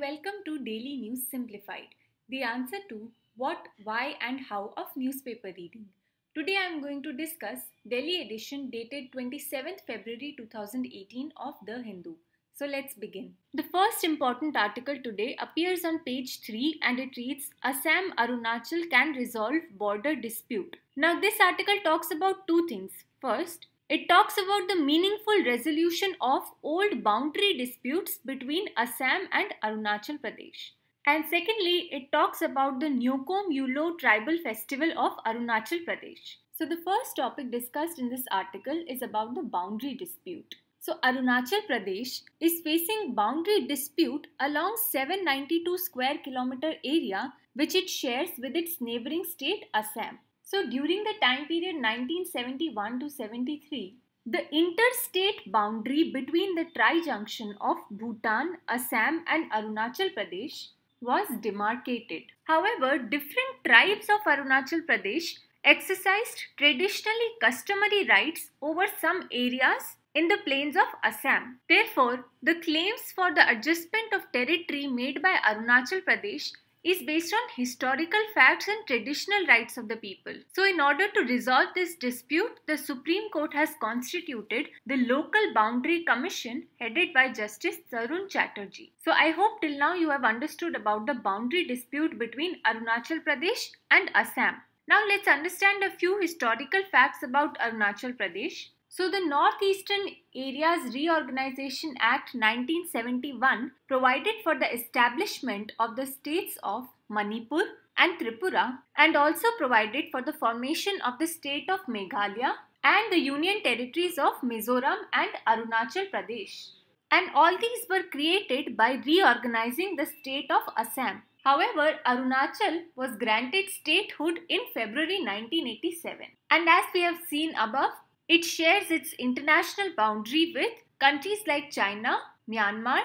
welcome to Daily News Simplified, the answer to what, why, and how of newspaper reading. Today I am going to discuss Delhi edition dated 27th February 2018 of The Hindu. So let's begin. The first important article today appears on page 3 and it reads Assam Arunachal can resolve border dispute. Now this article talks about two things. First, it talks about the meaningful resolution of old boundary disputes between Assam and Arunachal Pradesh. And secondly, it talks about the Nyokum Yulo tribal festival of Arunachal Pradesh. So the first topic discussed in this article is about the boundary dispute. So Arunachal Pradesh is facing boundary dispute along 792 square kilometer area which it shares with its neighboring state Assam. So during the time period 1971 to 73, the interstate boundary between the tri-junction of Bhutan, Assam and Arunachal Pradesh was demarcated. However, different tribes of Arunachal Pradesh exercised traditionally customary rights over some areas in the plains of Assam. Therefore, the claims for the adjustment of territory made by Arunachal Pradesh is based on historical facts and traditional rights of the people. So, in order to resolve this dispute, the Supreme Court has constituted the Local Boundary Commission headed by Justice Tarun Chatterjee. So, I hope till now you have understood about the boundary dispute between Arunachal Pradesh and Assam. Now, let's understand a few historical facts about Arunachal Pradesh. So the Northeastern Areas Reorganization Act 1971 provided for the establishment of the states of Manipur and Tripura and also provided for the formation of the state of Meghalaya and the union territories of Mizoram and Arunachal Pradesh. And all these were created by reorganizing the state of Assam. However, Arunachal was granted statehood in February 1987. And as we have seen above, it shares its international boundary with countries like China, Myanmar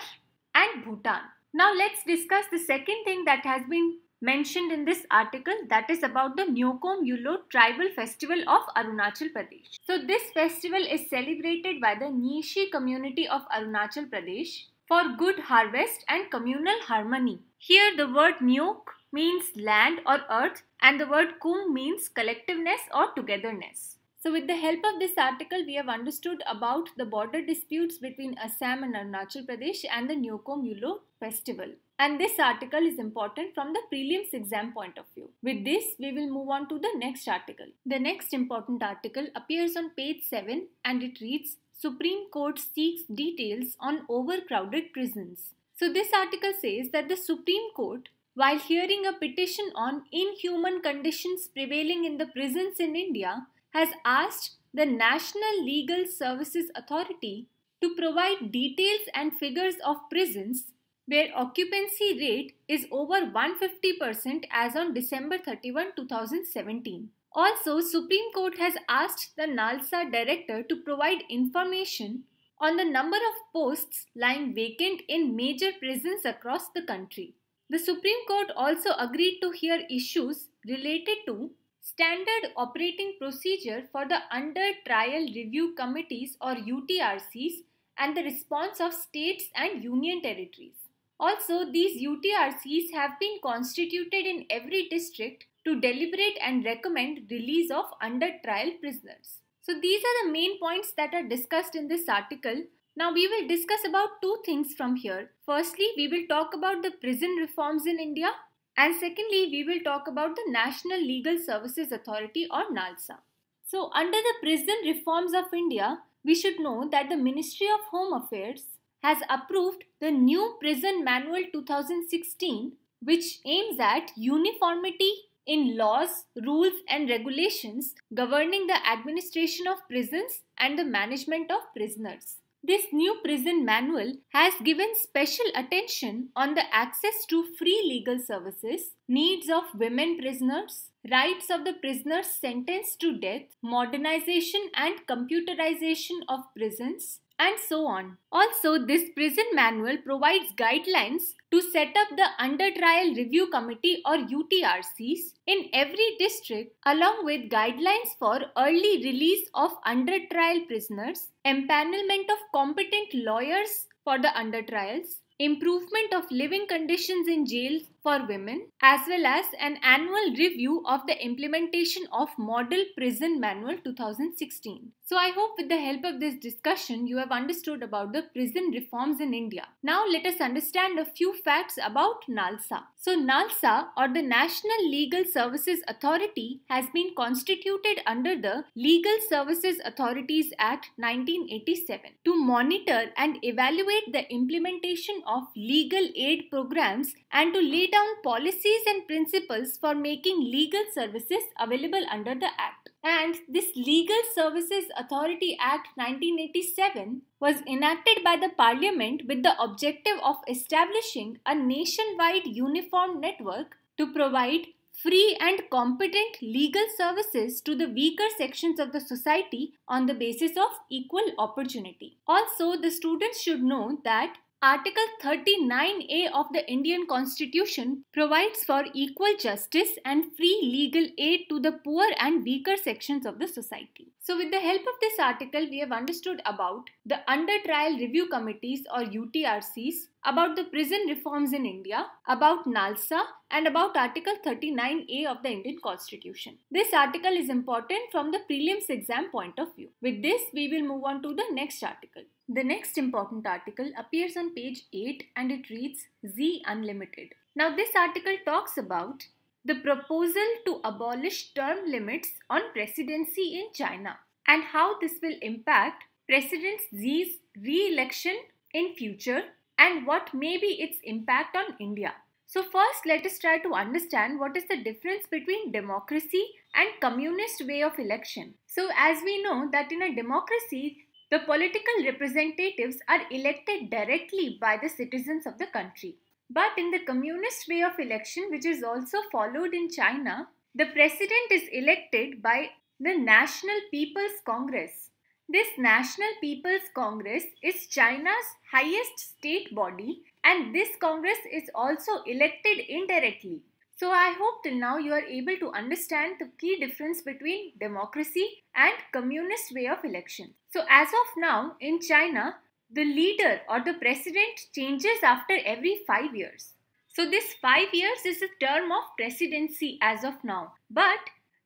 and Bhutan. Now let's discuss the second thing that has been mentioned in this article that is about the Nyokum Yulo tribal festival of Arunachal Pradesh. So this festival is celebrated by the Nishi community of Arunachal Pradesh for good harvest and communal harmony. Here the word Nyok means land or earth and the word Kum means collectiveness or togetherness. So with the help of this article, we have understood about the border disputes between Assam and Arunachal Pradesh and the Nyokum Yulo festival. And this article is important from the prelims exam point of view. With this, we will move on to the next article. The next important article appears on page 7 and it reads Supreme Court seeks details on overcrowded prisons. So this article says that the Supreme Court while hearing a petition on inhuman conditions prevailing in the prisons in India has asked the National Legal Services Authority to provide details and figures of prisons where occupancy rate is over 150% as on December 31, 2017. Also, Supreme Court has asked the NALSA director to provide information on the number of posts lying vacant in major prisons across the country. The Supreme Court also agreed to hear issues related to Standard Operating Procedure for the Under Trial Review Committees or UTRCs and the response of states and union territories. Also, these UTRCs have been constituted in every district to deliberate and recommend release of under trial prisoners. So these are the main points that are discussed in this article. Now we will discuss about two things from here. Firstly, we will talk about the prison reforms in India and secondly, we will talk about the National Legal Services Authority or NALSA. So, under the Prison Reforms of India, we should know that the Ministry of Home Affairs has approved the new Prison Manual 2016, which aims at uniformity in laws, rules, and regulations governing the administration of prisons and the management of prisoners. This new prison manual has given special attention on the access to free legal services, needs of women prisoners, rights of the prisoners sentenced to death, modernization and computerization of prisons, and so on. Also, this prison manual provides guidelines to set up the Under Trial Review Committee or UTRCs in every district along with guidelines for early release of under trial prisoners, empanelment of competent lawyers for the under trials, improvement of living conditions in jails for women, as well as an annual review of the implementation of Model Prison Manual 2016. So I hope with the help of this discussion you have understood about the prison reforms in India. Now let us understand a few facts about NALSA. So NALSA or the National Legal Services Authority has been constituted under the Legal Services Authorities Act 1987 to monitor and evaluate the implementation of legal aid programs and to lay down policies and principles for making legal services available under the Act. And this Legal Services Authority Act 1987 was enacted by the Parliament with the objective of establishing a nationwide uniform network to provide free and competent legal services to the weaker sections of the society on the basis of equal opportunity. Also, the students should know that Article 39A of the Indian Constitution provides for equal justice and free legal aid to the poor and weaker sections of the society. So, with the help of this article, we have understood about the Under Trial Review Committees or UTRCs, about the prison reforms in India, about NALSA, and about Article 39A of the Indian Constitution. This article is important from the prelims exam point of view. With this, we will move on to the next article. The next important article appears on page 8 and it reads Xi Unlimited. Now, this article talks about the proposal to abolish term limits on presidency in China and how this will impact President Xi's re-election in future and what may be its impact on India. So first let us try to understand what is the difference between democracy and communist way of election. So as we know that in a democracy the political representatives are elected directly by the citizens of the country. But in the communist way of election, which is also followed in China, the president is elected by the National People's Congress. This National People's Congress is China's highest state body and this Congress is also elected indirectly. So I hope till now you are able to understand the key difference between democracy and communist way of election. So as of now in China, the leader or the president changes after every 5 years. So this 5 years is a term of presidency as of now. But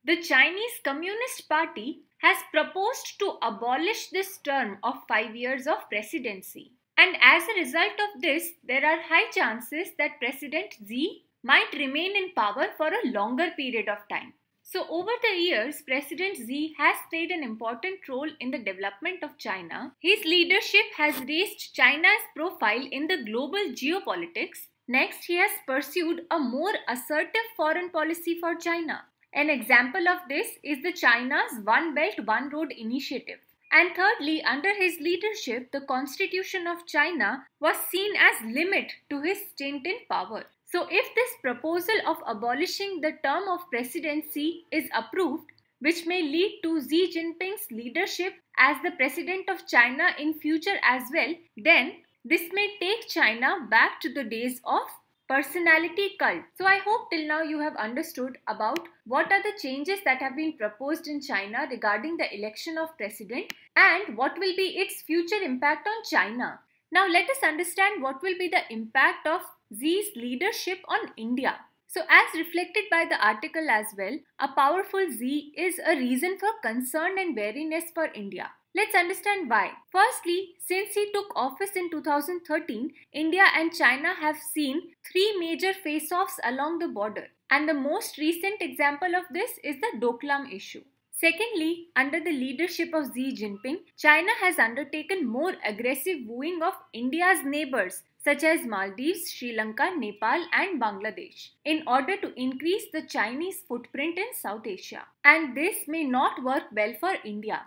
the Chinese Communist Party has proposed to abolish this term of 5 years of presidency. And as a result of this, there are high chances that President Xi might remain in power for a longer period of time. So, over the years, President Xi has played an important role in the development of China. His leadership has raised China's profile in the global geopolitics. Next, he has pursued a more assertive foreign policy for China. An example of this is the China's One Belt One Road initiative. And thirdly, under his leadership, the constitution of China was seen as limit to his stint in power. So if this proposal of abolishing the term of presidency is approved, which may lead to Xi Jinping's leadership as the president of China in future as well, then this may take China back to the days of personality cult. So I hope till now you have understood about what are the changes that have been proposed in China regarding the election of president and what will be its future impact on China. Now let us understand what will be the impact of Xi's leadership on India. So, as reflected by the article as well, a powerful Xi is a reason for concern and wariness for India. Let's understand why. Firstly, since he took office in 2013, India and China have seen three major face offs along the border. And the most recent example of this is the Doklam issue. Secondly, under the leadership of Xi Jinping, China has undertaken more aggressive wooing of India's neighbors such as Maldives, Sri Lanka, Nepal, and Bangladesh, in order to increase the Chinese footprint in South Asia. And this may not work well for India.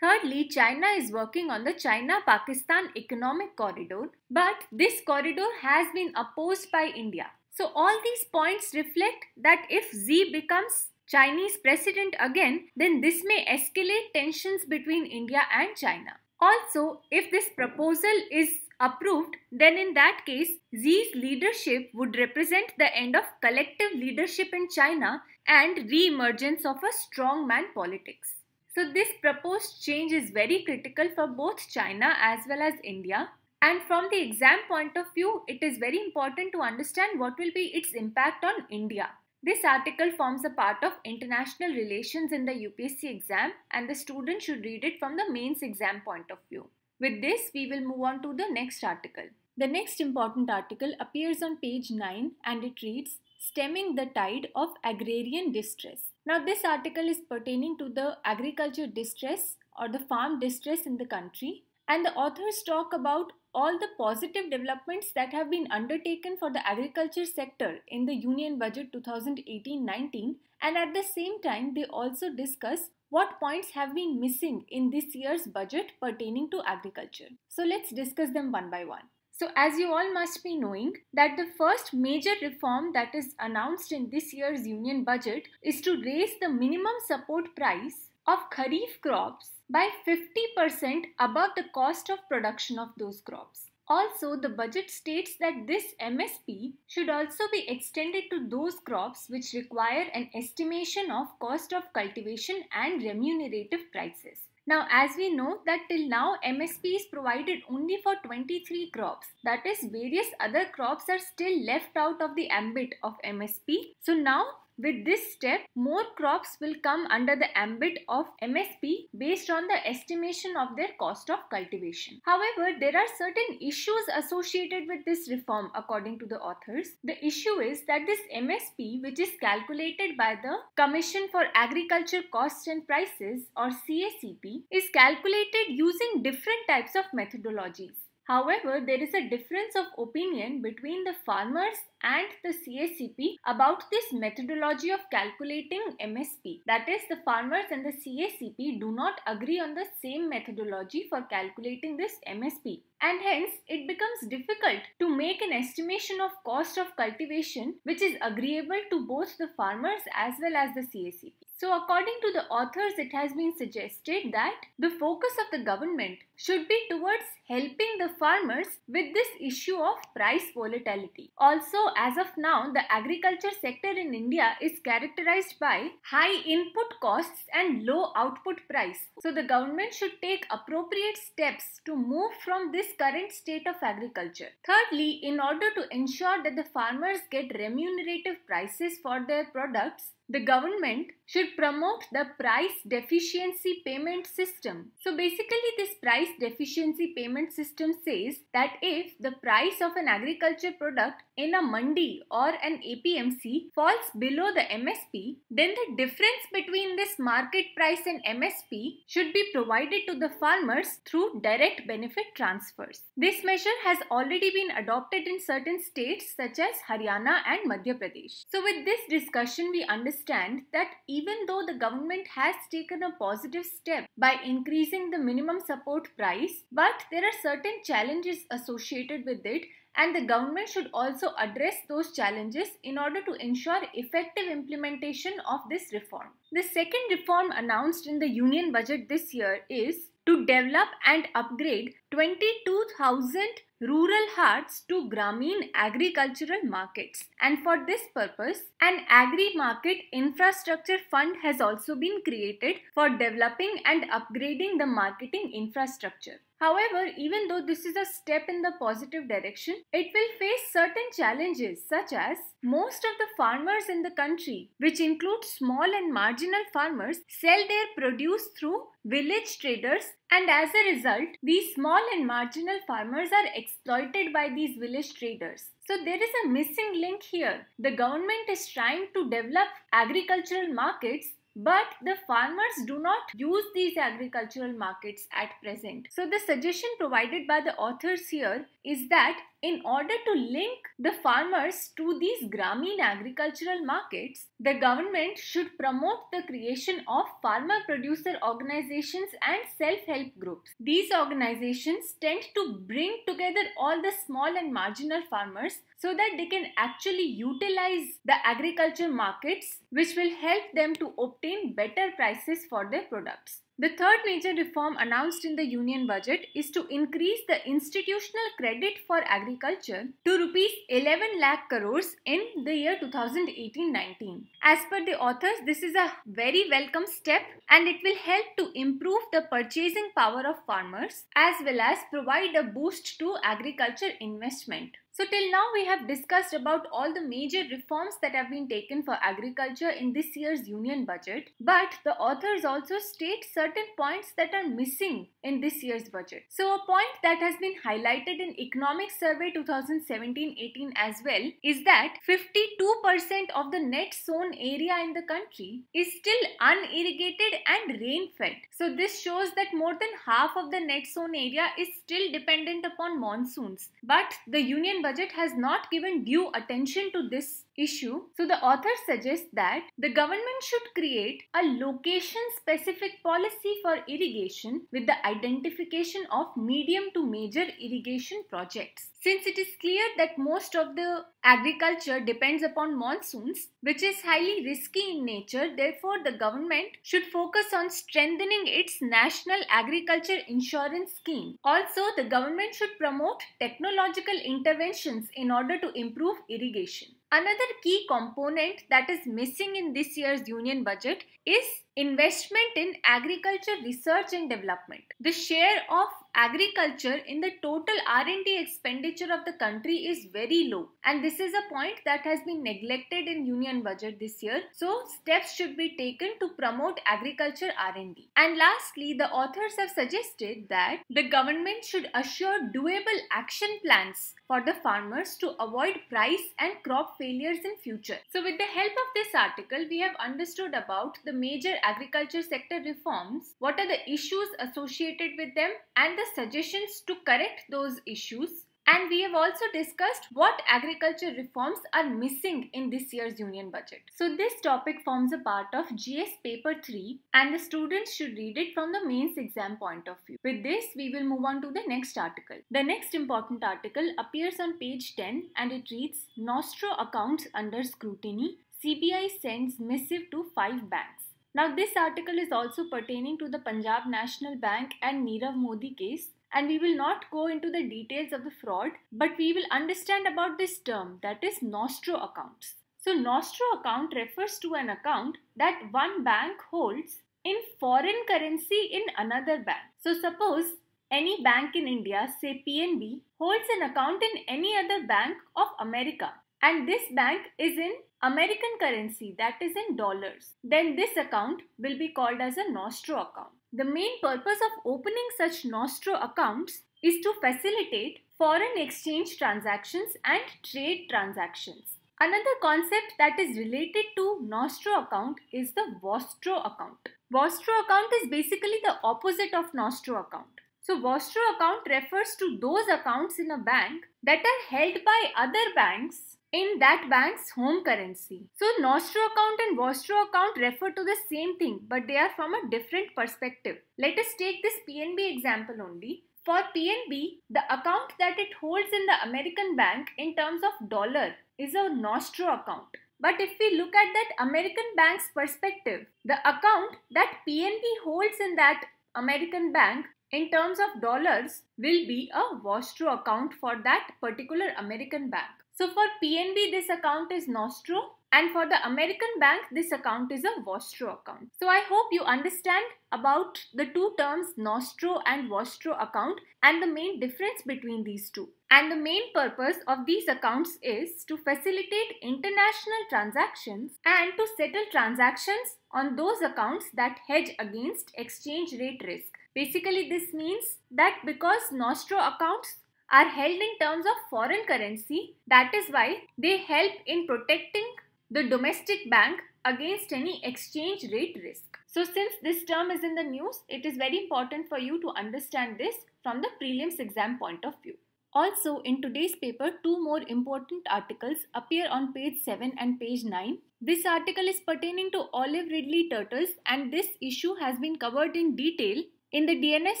Thirdly, China is working on the China Pakistan Economic Corridor, but this corridor has been opposed by India. So, all these points reflect that if Xi becomes Chinese president again, then this may escalate tensions between India and China. Also, if this proposal is approved, then in that case, Xi's leadership would represent the end of collective leadership in China and re-emergence of a strongman politics. So this proposed change is very critical for both China as well as India. And from the exam point of view, it is very important to understand what will be its impact on India. This article forms a part of international relations in the UPSC exam and the student should read it from the mains exam point of view. With this, we will move on to the next article. The next important article appears on page 9 and it reads Stemming the Tide of Agrarian Distress. Now, this article is pertaining to the agriculture distress or the farm distress in the country and the authors talk about all the positive developments that have been undertaken for the agriculture sector in the Union Budget 2018-19 and at the same time they also discuss what points have been missing in this year's budget pertaining to agriculture. So let's discuss them one by one. So as you all must be knowing that the first major reform that is announced in this year's union budget is to raise the minimum support price of kharif crops by 50% above the cost of production of those crops. Also, the budget states that this MSP should also be extended to those crops which require an estimation of cost of cultivation and remunerative prices. Now, as we know that till now MSP is provided only for 23 crops. That is, various other crops are still left out of the ambit of MSP. So now with this step, more crops will come under the ambit of MSP based on the estimation of their cost of cultivation. However, there are certain issues associated with this reform according to the authors. The issue is that this MSP, which is calculated by the Commission for Agriculture Costs and Prices or CACP, is calculated using different types of methodologies. However, there is a difference of opinion between the farmers and the CACP about this methodology of calculating MSP. That is, the farmers and the CACP do not agree on the same methodology for calculating this MSP. And hence, it becomes difficult to make an estimation of cost of cultivation which is agreeable to both the farmers as well as the CACP. So according to the authors, it has been suggested that the focus of the government should be towards helping the farmers with this issue of price volatility. Also, as of now, the agriculture sector in India is characterized by high input costs and low output price. So the government should take appropriate steps to move from this current state of agriculture. Thirdly, in order to ensure that the farmers get remunerative prices for their products, the government should promote the price deficiency payment system. So basically this price deficiency payment system says that if the price of an agriculture product in a mandi or an APMC falls below the MSP, then the difference between this market price and MSP should be provided to the farmers through direct benefit transfers. This measure has already been adopted in certain states such as Haryana and Madhya Pradesh. So with this discussion we understand that even though the government has taken a positive step by increasing the minimum support price, but there are certain challenges associated with it and the government should also address those challenges in order to ensure effective implementation of this reform. The second reform announced in the union budget this year is to develop and upgrade 22,000 rural haats to Grameen agricultural markets. And for this purpose, an agri market infrastructure fund has also been created for developing and upgrading the marketing infrastructure. However, even though this is a step in the positive direction, it will face certain challenges such as most of the farmers in the country, which include small and marginal farmers, sell their produce through village traders and as a result, these small and marginal farmers are exploited by these village traders. So there is a missing link here. The government is trying to develop agricultural markets but the farmers do not use these agricultural markets at present. So the suggestion provided by the authors here is that in order to link the farmers to these Grameen agricultural markets, the government should promote the creation of farmer producer organizations and self-help groups. These organizations tend to bring together all the small and marginal farmers so that they can actually utilize the agriculture markets which will help them to obtain better prices for their products. The third major reform announced in the union budget is to increase the institutional credit for agriculture to rupees 11 lakh crores in the year 2018-19. As per the authors, this is a very welcome step and it will help to improve the purchasing power of farmers as well as provide a boost to agriculture investment. So till now we have discussed about all the major reforms that have been taken for agriculture in this year's union budget. But the authors also state certain points that are missing in this year's budget. So a point that has been highlighted in Economic Survey 2017-18 as well is that 52% of the net sown area in the country is still unirrigated and rain-fed. So this shows that more than half of the net sown area is still dependent upon monsoons. But the union budget has not given due attention to this issue. So the author suggests that the government should create a location specific policy for irrigation with the identification of medium to major irrigation projects. Since it is clear that most of the agriculture depends upon monsoons, which is highly risky in nature, therefore the government should focus on strengthening its National Agriculture Insurance Scheme. Also, the government should promote technological interventions in order to improve irrigation. Another key component that is missing in this year's union budget is investment in agriculture research and development. The share of agriculture in the total R&D expenditure of the country is very low and this is a point that has been neglected in union budget this year. So steps should be taken to promote agriculture R&D. And lastly, the authors have suggested that the government should assure doable action plans for the farmers to avoid price and crop failures in future. So with the help of this article, we have understood about the major agriculture sector reforms, what are the issues associated with them and the suggestions to correct those issues and we have also discussed what agriculture reforms are missing in this year's union budget. So this topic forms a part of GS paper 3 and the students should read it from the mains exam point of view. With this we will move on to the next article. The next important article appears on page 10 and it reads Nostro accounts under scrutiny. CBI sends missive to 5 banks. Now this article is also pertaining to the Punjab National Bank and Nirav Modi case and we will not go into the details of the fraud but we will understand about this term that is nostro accounts. So nostro account refers to an account that one bank holds in foreign currency in another bank. So suppose any bank in India say PNB holds an account in any other bank of America and this bank is in American currency that is in dollars then this account will be called as a nostro account. The main purpose of opening such Nostro accounts is to facilitate foreign exchange transactions and trade transactions. Another concept that is related to Nostro account is the Vostro account. Vostro account is basically the opposite of Nostro account. So Vostro account refers to those accounts in a bank that are held by other banks in that bank's home currency. So Nostro account and Vostro account refer to the same thing but they are from a different perspective. Let us take this PNB example only. For PNB, the account that it holds in the American bank in terms of dollar is a Nostro account. But if we look at that American bank's perspective, the account that PNB holds in that American bank in terms of dollars will be a Vostro account for that particular American bank. So for PNB, this account is Nostro and for the American bank, this account is a Vostro account. So I hope you understand about the two terms Nostro and Vostro account and the main difference between these two. And the main purpose of these accounts is to facilitate international transactions and to settle transactions on those accounts that hedge against exchange rate risk. Basically, this means that because Nostro accounts are held in terms of foreign currency. That is why they help in protecting the domestic bank against any exchange rate risk. So since this term is in the news, it is very important for you to understand this from the prelims exam point of view. Also, in today's paper, two more important articles appear on page 7 and page 9. This article is pertaining to olive ridley turtles and this issue has been covered in detail in the DNS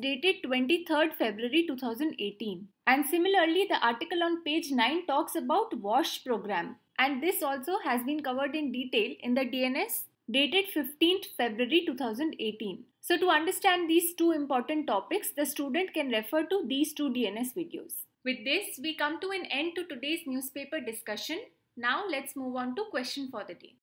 dated 23rd February 2018. And similarly, the article on page 9 talks about WASH program and this also has been covered in detail in the DNS dated 15th February 2018. So to understand these two important topics, the student can refer to these two DNS videos. With this, we come to an end to today's newspaper discussion. Now let's move on to question for the day.